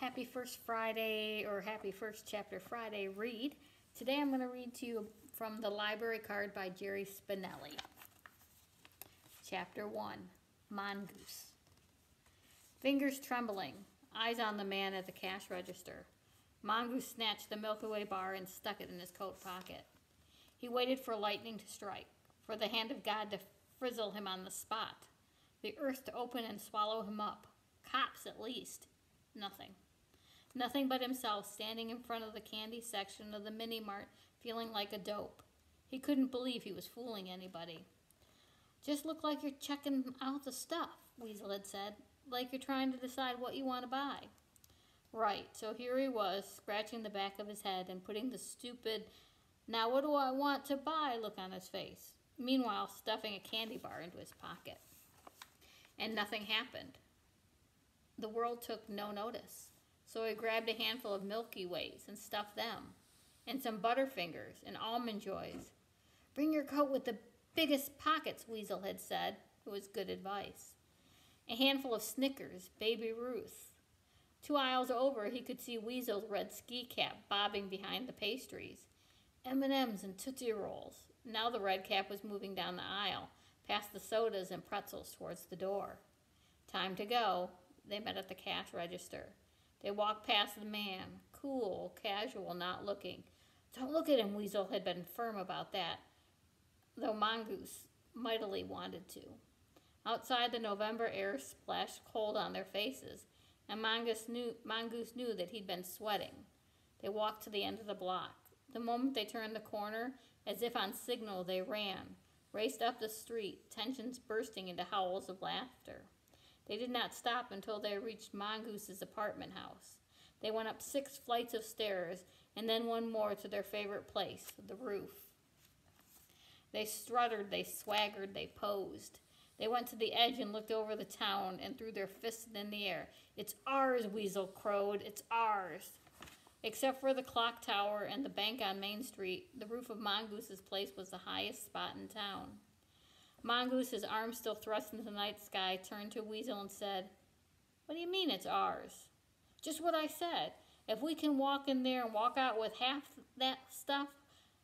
Happy first Friday or happy first chapter Friday read. Today I'm going to read to you from the library card by Jerry Spinelli. Chapter 1 Mongoose. Fingers trembling, eyes on the man at the cash register. Mongoose snatched the Milky Way bar and stuck it in his coat pocket. He waited for lightning to strike, for the hand of God to frizzle him on the spot, the earth to open and swallow him up. Cops, at least. Nothing. Nothing but himself standing in front of the candy section of the mini mart feeling like a dope. He couldn't believe he was fooling anybody. Just look like you're checking out the stuff, Weasel had said, like you're trying to decide what you want to buy. Right, so here he was, scratching the back of his head and putting the stupid, now what do I want to buy look on his face, meanwhile stuffing a candy bar into his pocket. And nothing happened. The world took no notice, so he grabbed a handful of Milky Ways and stuffed them, and some Butterfingers and Almond Joys. Bring your coat with the biggest pockets, Weasel had said. It was good advice. A handful of Snickers, Baby Ruth. Two aisles over, he could see Weasel's red ski cap bobbing behind the pastries. M&Ms and Tootsie Rolls. Now the red cap was moving down the aisle, past the sodas and pretzels towards the door. Time to go, they met at the cash register. They walked past the man, cool, casual, not looking. Don't look at him, Weasel had been firm about that, though Mongoose mightily wanted to. Outside, the November air splashed cold on their faces, and Mongoose knew, Mongoose knew that he'd been sweating. They walked to the end of the block. The moment they turned the corner, as if on signal, they ran, raced up the street, tensions bursting into howls of laughter. They did not stop until they reached Mongoose's apartment house. They went up six flights of stairs and then one more to their favorite place, the roof. They strutted, they swaggered, they posed. They went to the edge and looked over the town and threw their fists in the air. It's ours, Weasel crowed. It's ours. Except for the clock tower and the bank on Main Street, the roof of Mongoose's place was the highest spot in town. Mongoose, his arm still thrust into the night sky, turned to Weasel and said, What do you mean it's ours? Just what I said. If we can walk in there and walk out with half that stuff,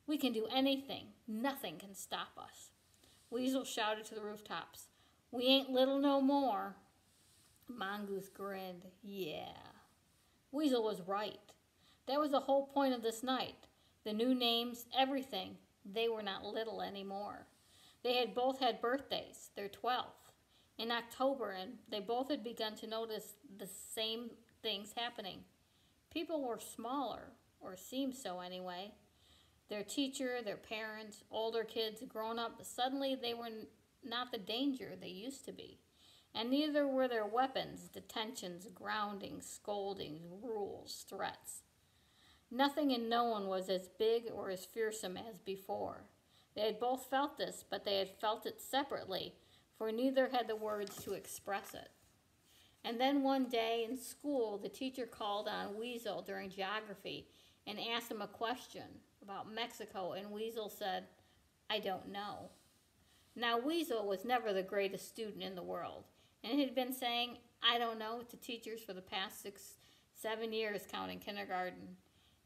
we can do anything. Nothing can stop us. Weasel shouted to the rooftops, We ain't little no more. Mongoose grinned, Yeah. Weasel was right. That was the whole point of this night. The new names, everything. They were not little anymore. They had both had birthdays, their 12th, in October, and they both had begun to notice the same things happening. People were smaller, or seemed so anyway. Their teacher, their parents, older kids, grown up, suddenly they were not the danger they used to be. And neither were their weapons, detentions, groundings, scoldings, rules, threats. Nothing and no one was as big or as fearsome as before. They had both felt this, but they had felt it separately, for neither had the words to express it. And then one day in school, the teacher called on Weasel during geography and asked him a question about Mexico, and Weasel said, I don't know. Now, Weasel was never the greatest student in the world, and had been saying, I don't know, to teachers for the past six, seven years, counting kindergarten,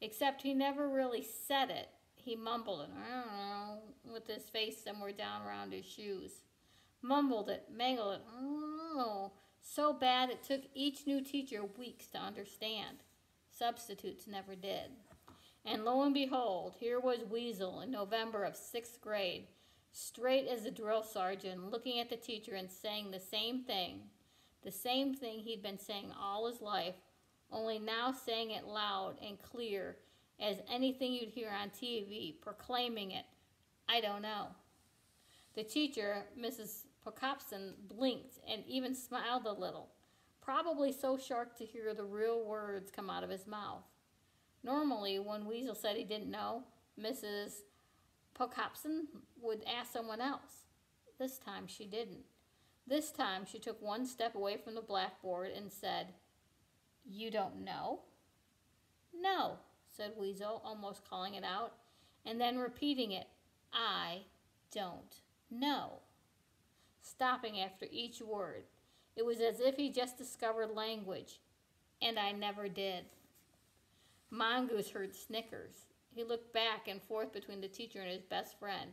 except he never really said it he mumbled it, I don't know, with his face somewhere down around his shoes. Mumbled it, mangled it, know. So bad it took each new teacher weeks to understand. Substitutes never did. And lo and behold, here was Weasel in November of sixth grade, straight as a drill sergeant, looking at the teacher and saying the same thing, the same thing he'd been saying all his life, only now saying it loud and clear as anything you'd hear on TV, proclaiming it. I don't know. The teacher, Mrs. Pocopson, blinked and even smiled a little, probably so shocked to hear the real words come out of his mouth. Normally, when Weasel said he didn't know, Mrs. Pocopson would ask someone else. This time she didn't. This time she took one step away from the blackboard and said, You don't know? No, said Weasel, almost calling it out, and then repeating it, I don't know. Stopping after each word. It was as if he just discovered language. and I never did. Mongoose heard snickers. He looked back and forth between the teacher and his best friend.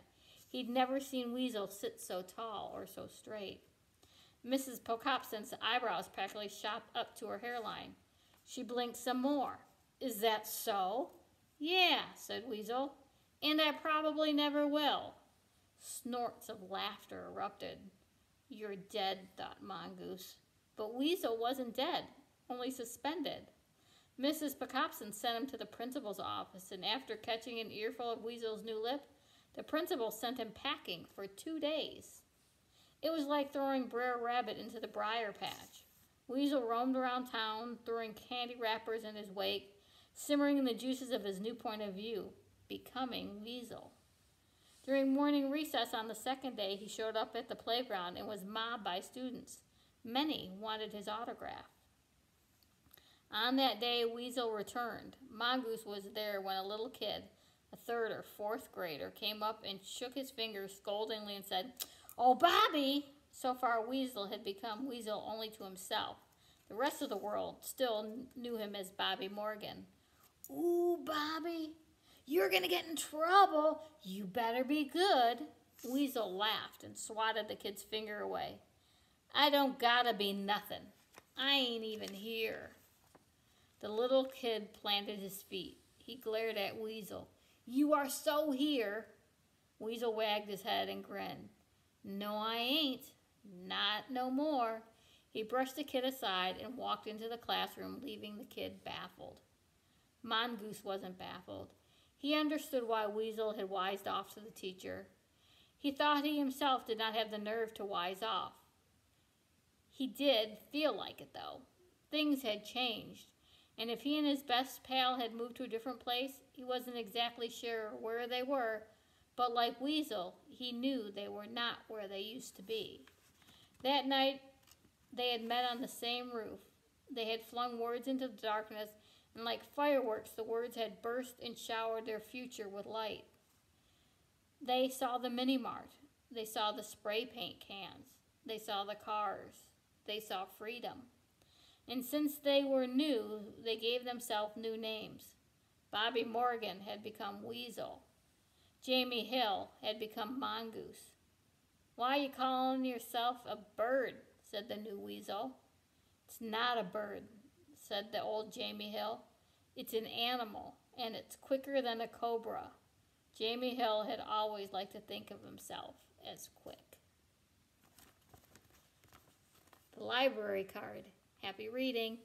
He'd never seen Weasel sit so tall or so straight. Mrs. Pocopson's eyebrows practically shot up to her hairline. She blinked some more. Is that so? Yeah, said Weasel. And I probably never will. Snorts of laughter erupted. You're dead, thought Mongoose. But Weasel wasn't dead, only suspended. Mrs. Pocopson sent him to the principal's office, and after catching an earful of Weasel's new lip, the principal sent him packing for two days. It was like throwing Brer Rabbit into the briar patch. Weasel roamed around town, throwing candy wrappers in his wake, simmering in the juices of his new point of view, becoming Weasel. During morning recess on the second day, he showed up at the playground and was mobbed by students. Many wanted his autograph. On that day, Weasel returned. Mongoose was there when a little kid, a third or fourth grader, came up and shook his finger scoldingly and said, Oh, Bobby! So far, Weasel had become Weasel only to himself. The rest of the world still knew him as Bobby Morgan. Ooh, Bobby, you're going to get in trouble. You better be good. Weasel laughed and swatted the kid's finger away. I don't gotta be nothing. I ain't even here. The little kid planted his feet. He glared at Weasel. You are so here. Weasel wagged his head and grinned. No, I ain't. Not no more. He brushed the kid aside and walked into the classroom, leaving the kid baffled. Mongoose wasn't baffled. He understood why Weasel had wised off to the teacher. He thought he himself did not have the nerve to wise off. He did feel like it, though. Things had changed, and if he and his best pal had moved to a different place, he wasn't exactly sure where they were, but like Weasel, he knew they were not where they used to be. That night, they had met on the same roof. They had flung words into the darkness, and like fireworks, the words had burst and showered their future with light. They saw the mini mart. They saw the spray paint cans. They saw the cars. They saw freedom. And since they were new, they gave themselves new names. Bobby Morgan had become Weasel. Jamie Hill had become Mongoose. Why are you calling yourself a bird? said the new weasel. It's not a bird, said the old Jamie Hill. It's an animal, and it's quicker than a cobra. Jamie Hill had always liked to think of himself as quick. The library card. Happy reading.